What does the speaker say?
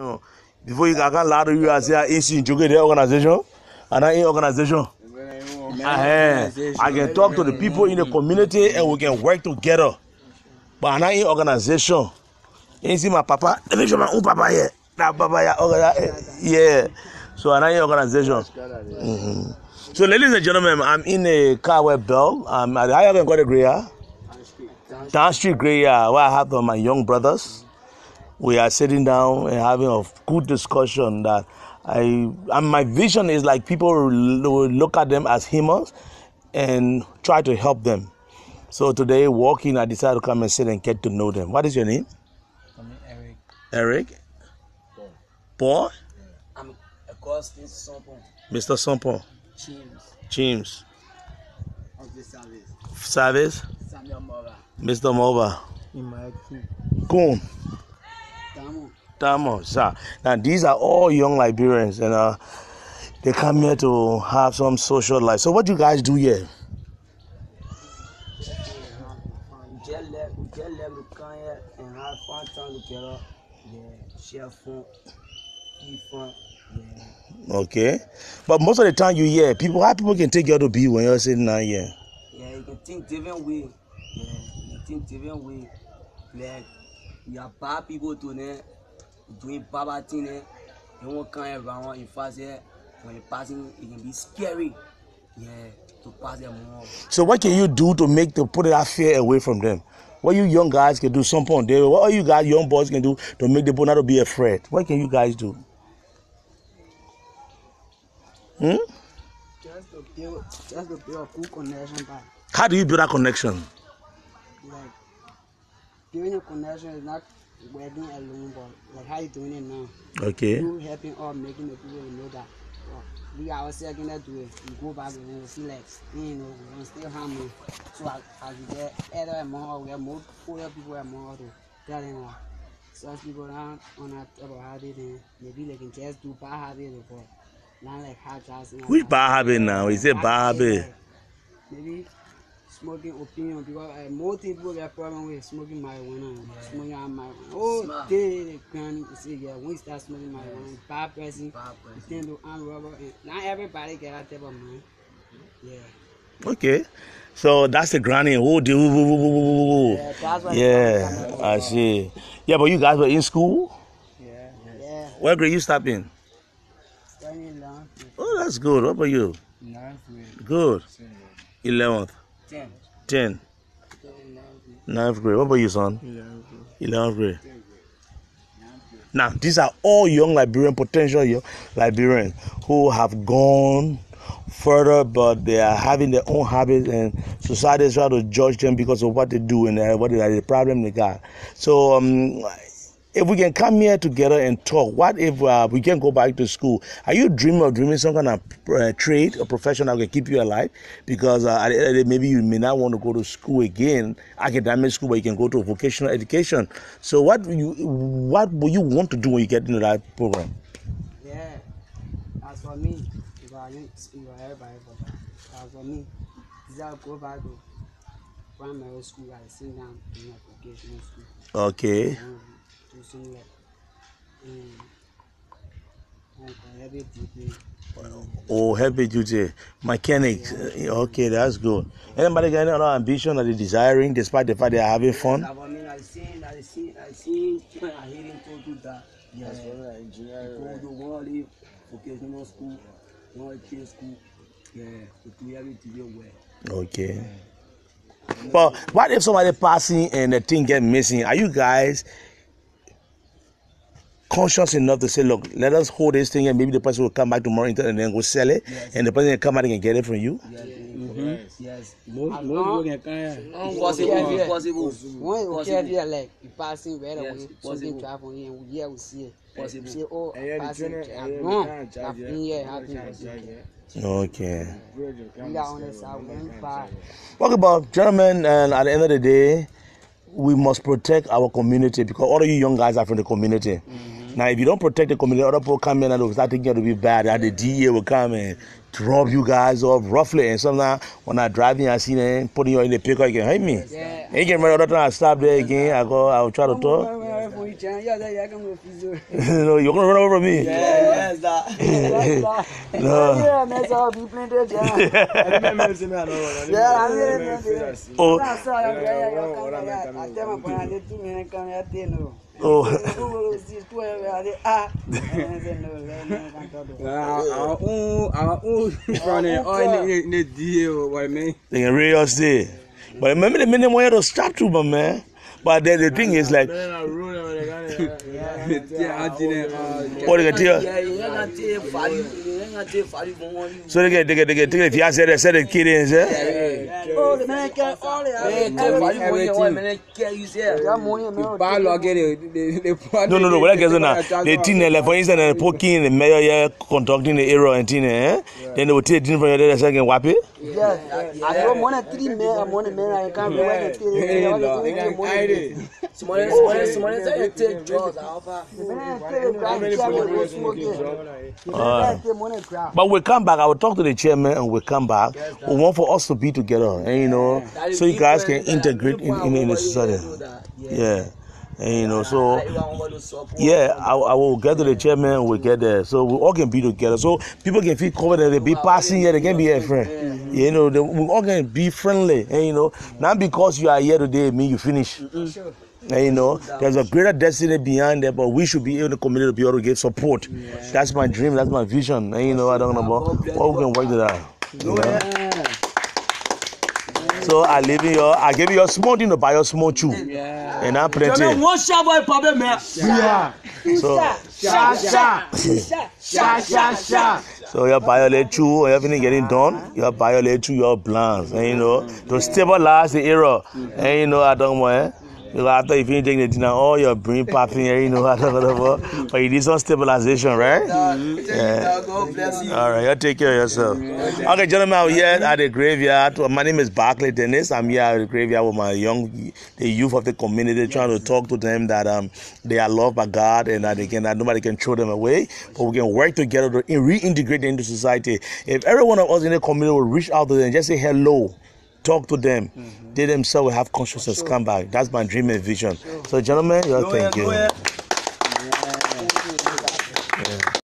know, before you can lie to you, I say, AC in the organization, and in organization. Uh-huh. I can talk to the people in the community and we can work together. But I'm not in organization. You see my papa, let me show my own papa here. That papa here, organi- yeah. So I'm not in organization. Mhm. So, ladies and gentlemen, I'm in a car with Bell. Um, how you can call the gray? Down Street Gray where I have uh, my young brothers. We are sitting down and having a good discussion that I and my vision is like people will look at them as humans and try to help them. So today, walking, I decided to come and sit and get to know them. What is your name? I'm Eric. Eric? Paul? I'm Augustine Sompon. Mr. Sampo? James. James? Of the service. Service? Samuel Mora. Mr. Mova? Imaki. Kun? Tamo, sir. Now these are all young Liberians, and uh, they come here to have some social life. So what do you guys do here? Okay, but most of the time you hear people, how people can take you out to be when you're sitting down here. Yeah, you can think different way. Yeah, you think different way. Like, bad people to ne, doing bad thing ne. They won't come around in fast. When you passing, it can be scary. Yeah, to pass them more. So what can you do to make to put that fear away from them? What you young guys can do, some point there. What you guys, young boys, can do to make the people not to be afraid? What can you guys do? Hmm? Just to build, just to build a good connection back. How do you build that connection? Like, building a connection is not wedding alone, but like how you doing it now. Okay. you helping or making the people know that well, we ourselves gonna do it. We go back and we see like you know we still harm you. So as, as we get either among we have more older people among us to tell them that such people not on that of habit and maybe they can just do bad habit but not like hard jobs. and Which bad habit now? Is it bad habit? Maybe smoking opinion because uh, most people get problem with smoking marijuana, smoking out marijuana. Oh, they they can see yeah when you start smoking marijuana, bad person, you tend to arm rubber, and not everybody get that type of mind. Yeah, Okay. So that's the granny. Oh, the, woo, woo, woo, woo, woo, woo. yeah, that's why. Yeah, I see. Yeah, but you guys were in school. Yeah, yeah. What grade you stop in? Studying. Oh, that's good. What about you? Ninth grade. Good. Eleventh, Ten. ten, ninth grade. What about you, son? Eleventh grade. Now, these are all young Liberian, potential young Liberians who have gone further, but they are having their own habits, and society is trying to judge them because of what they do and uh, what is the problem they got. So, um, if we can come here together and talk, what if uh, we can go back to school? Are you dreaming of dreaming some kind of uh, trade or profession that can keep you alive? Because uh, at the end of the day, maybe you may not want to go to school again, academic school, but you can go to vocational education. So, what you what will you want to do when you get into that program? Yeah. As for me, if I speak for everybody, but as for me, that go back to primary school, I sit down in a vocational school. Okay. um, do like like a heavy duty. Oh, heavy duty mechanics. Uh, Okay, that's good. Anybody got any other ambition that they're desiring, despite the fact they are having fun? I mean, I seen, I seen, I seen, I hearing to do that. Yeah, go to one vocational school, one trade school. Yeah, to do everything well. Okay. But what if somebody passing and the thing get missing? Are you guys conscious enough to say, look, let us hold this thing and maybe the person will come back tomorrow and then go sell it and the person can come out and get it from you? Yes, yes. Most most people can come Possible, possible. When you Possible. get here, like you passing right away, Yes, something possible. drive on here, we here we see it. Possible. Say, oh, And yeah, the passing, trainer, I've and yeah, gone, the kind of charge, I've yeah. been here, Yeah, I've been charge, here. yeah. Okay. We are on the side, we ain't far. Okay, but gentlemen, and at the end of the day, we must protect our community because all of you young guys are from the community. Mm-hmm. Now, if you don't protect the community, other people come in and they'll start thinking it will be bad. That the DA will come and drop you guys off roughly. And sometimes when I'm driving, I see them putting you in the picker, you can hit me. Yeah. And you can remember other time I stop there again, I go, I will try to oh, talk. No, you're gonna run over me. Yes, that. No. Yeah, man, so I'll be playing that, Jan. Yeah, I'm here, man. Oh, oh. Who will see two, yeah, they, ah. And I said, no, no, no, can't talk to her. Àwọn ohun àwọn ohun ìfọ̀nì ọ̀ ní di wọ̀ mí. They can really stay. But remember the minute when you to strap to my man. But then the thing is like, Tí a ti ní what they can tell. Yeah, you ain't gonna take value. You ain't gonna take value from one you. So they get, they get, they get, if you said, they said the kid in, say. Oh, the man can all the Hey, take value from you. One minute, care you say. Yeah, money, man. bá lọ gẹ́rẹ́ lè pọ́. No, no, no. What I get now, the thing, like for instance, the poking the mayor here conducting the error and thing, eh? Then they will take the thing from your there second whap it. Yeah, I know money three men, I'm money man, I can't be when they take money. Somebody, somebody, somebody say you take drugs. I offer. Uh, but we come back, I will talk to the chairman and we come back. We want for us to be together, and you know, so you guys can integrate in, in, in the society. Yeah. And you know, so yeah, I, I will get to the chairman and we get there. So we all can be together. So people can feel confident they be passing here, they can be a friend. You know, they, we all can be friendly. And you know, not because you are here today, it mean you finish. Mm-hmm. And you know, there's a greater destiny behind there, but we should be able to community to be able to get support. That's my dream, that's my vision. And you know, I don't know about what we can work it out. You know? So I leave you, I give you a small thing to buy your small chew. And I'm plenty. One shot boy problem, man. So, Sha, sha, sha, sha, sha. so you violate you, everything getting done, you violate you, your plans. And you know, to stabilize the error. And you know, I don't want because after you finish taking the dinner, all your brain popping here, you know, whatever. But you need some stabilization, right? Yeah. You. All right, you take care of yourself. Okay, gentlemen, I'm here at the graveyard. My name is Barclay Dennis. I'm here at the graveyard with my young, the youth of the community, trying to talk to them that um they are loved by God and that they can that nobody can throw them away, but we can work together to reintegrate them into society. If every one of us in the community will reach out to them, just say hello. Talk to them. They themselves will have consciousness come back. That's my dream and vision. So, gentlemen, thank you.